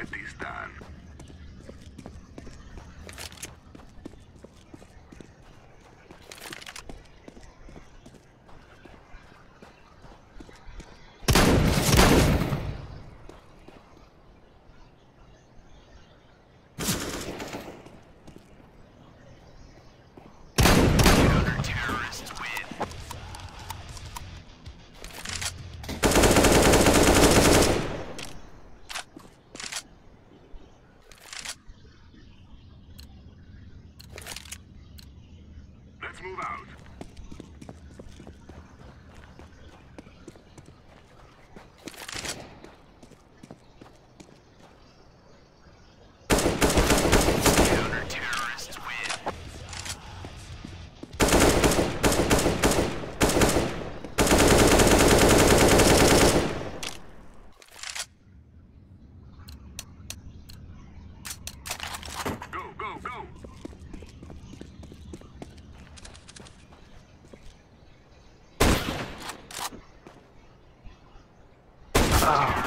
get this done. 아.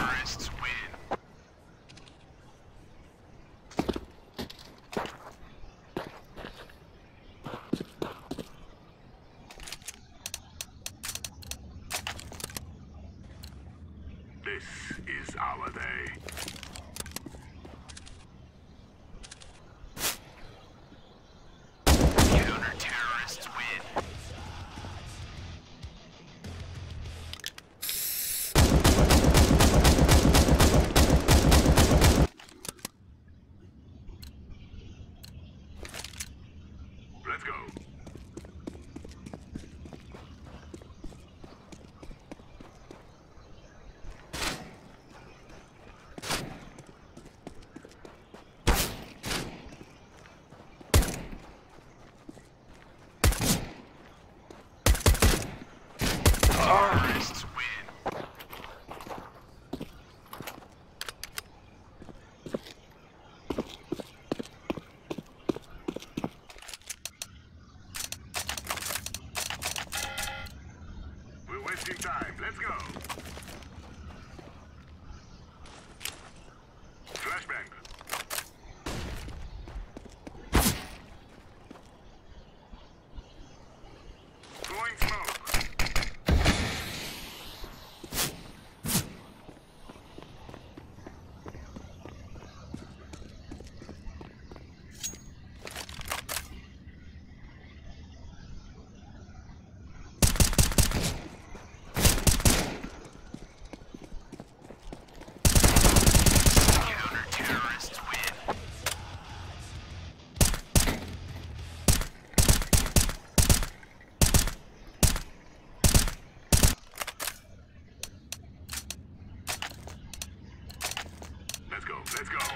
Wasting time. Let's go. Let's go.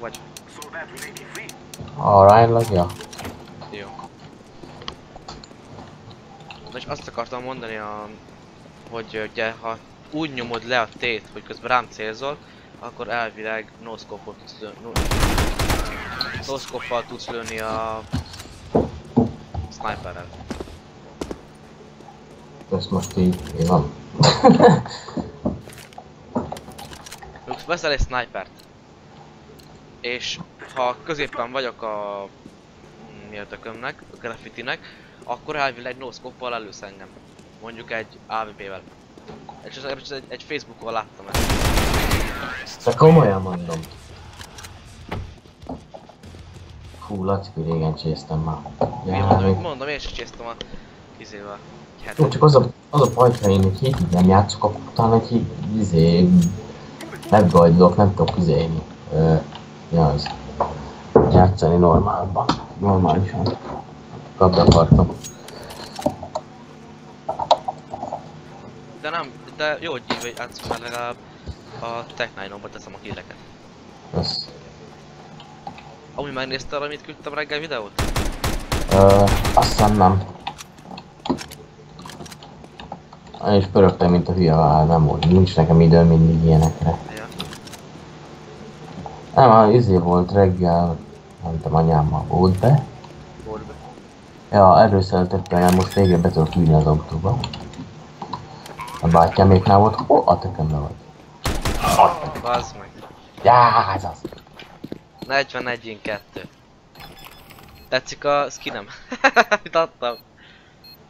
Meg vagy. Free. Aránylag, ja. Jó. És azt akartam mondani, a, hogy ugye, ha úgy nyomod le a tét, hogy közben rám célzol, akkor elvileg no-scope-ot tudsz lőni. No, no tudsz lőni a sniperrel. Ez most így. Lux, veszel egy snipert. És ha középen vagyok a... mm, Mi a tökömnek, a graffitinek, akkor elvileg no scope elősz engem. Mondjuk egy AVP-vel. És ez egy, egy Facebookon láttam ezt. De komolyan mondom. Fú, Laci, régen csésztem már. Ja, mondom, még... mondom, én sem csésztem a izével. Jó, csak az a, az a baj, ha én egy hétig nem játszok, akkor utána egy hét, izé, meggajdulok, nem tudok izélni. Az? Játszani normálban. Normálisan. Kapd akartam. De nem, de jó, hogy így vagy játszom, mert legalább a Tech 9 teszem a killeket. Ez. Amúgy megnézted, amit küldtem reggel videót? Ö, azt hiszem nem. Én is pörögtem, mint a hülye, nem volt. Nincs nekem időm mindig ilyenekre. Nem, az izé volt reggel, nem tudom, anyámmal volt be. Volt be. Ja, erről szeretettel, most végre be tudok ülni az autóba. A bátyáméknál volt, hol a tökömbe vagy? Bazd meg. Já, ez az. 41 én 2. Tetszik a skinem? Mit adtam?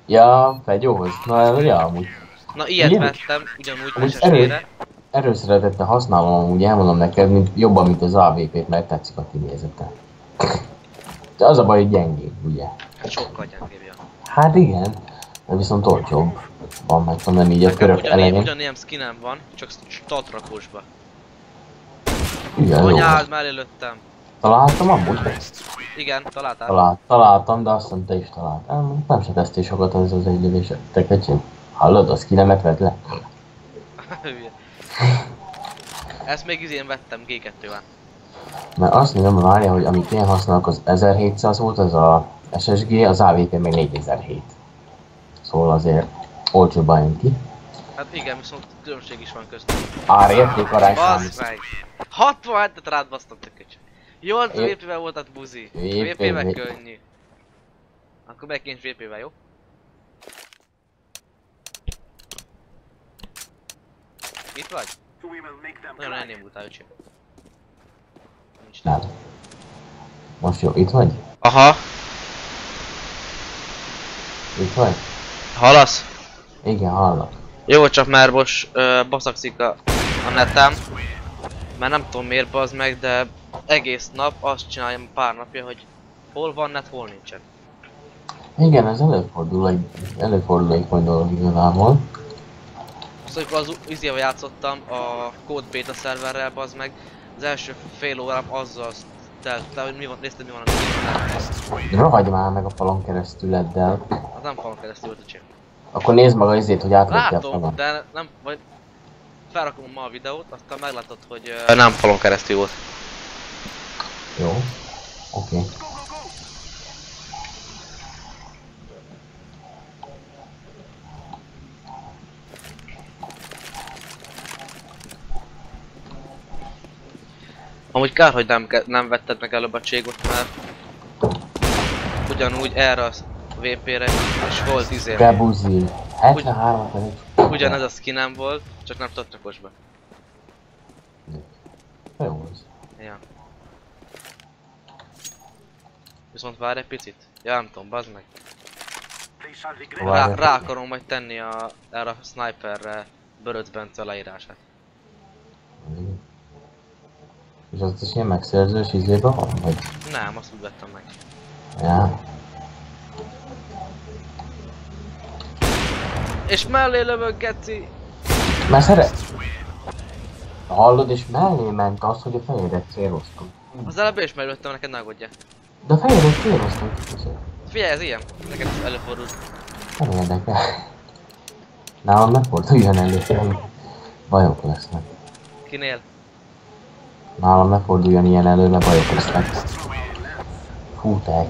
Ja, fegyóhoz. Na, ja, amúgy. Na ilyet Ilyen? vettem, ugyanúgy Amúgy mesesére. Erőszeretettel használom, amúgy elmondom neked, mint, jobban, mint az AVP-t, mert tetszik a kinézete. De az a baj, hogy gyengébb, ugye? Hát sokkal gyengébb. Hát igen, de viszont olcsóbb. Van meg tudom lenni így a Nekem körök ugyanilyen, elején. ugyanilyen skinem van, csak statrakosba. Igen, jó. Anyád mellé lőttem. Találtam amúgy? Igen, találtál. Talált, találtam, de azt hiszem te is találtál. Nem, se tesztél sokat az az egy. Te kecsim, hallod, az kinemet vett le? Hülye. Ezt még izén vettem G2-ben. Mert azt mondom, várja, hogy amit én használok, az 1700 volt, az a SSG, az AVP meg 4007. Szóval azért olcsóbban jön ki. Hát igen, viszont különbség is van köztük. Arány Basz számít. meg! 67-et rád basztam te köcsög. 8 É- VP-vel voltad buzi. VP-vel. VP-vel könnyű. Akkor megint VP-vel, jó? Itt vagy? Nagyon elnémultál, öcsém. Nincs Nem. Most jó, itt vagy? Aha, Itt vagy? halasz? Igen, hallok. Jó, csak már most ö, baszakszik a, a netem. Mert nem tudom miért bazd meg, de egész nap azt csináljam pár napja, hogy hol van net, hol nincsen. Igen, ez előfordul egy, előfordul egy dolog igazából. Szóval amikor az izével játszottam a Code Beta szerverrel, bazd meg, az első fél órám azzal telt le, hogy mi van, nézted mi van a netben. Rohagy már meg a falon keresztül eddel. Az nem falon keresztül volt, öcsém. Akkor nézd meg az izét, hogy átlépje a falon. de nem, vagy felrakom ma a videót, aztán meglátod, hogy nem falon keresztül volt. Jó. Oké. Okay. Amúgy kár, hogy nem, nem vetted meg előbb a cségot, mert ugyanúgy erre a VP-re is volt izé. Bebuzi. 73 pedig. Ugyanez a skinem volt, csak nem tatrakosba. Jó az. Ja. Viszont várj egy picit. Ja nem tudom, bazd meg. Rá, rá akarom majd tenni a, erre a sniperre Böröc Bence leírását. És az is ilyen megszerzős izében van? Vagy? Nem, azt úgy vettem meg. Ja. És mellé lövök, geci! Mert szeret... Hallod, és mellé ment az, hogy a fejedet céloztam. Az előbb is meglőttem neked, ne aggódjál. De a fejedet céloztam, kicsit. Figyelj, ez ilyen. Neked is előfordul. Nem érdekel. Nálam megfordul ilyen előtt, bajok lesznek. Kinél? Nálam ne forduljon ilyen elő, mert bajok lesznek. Fú, te.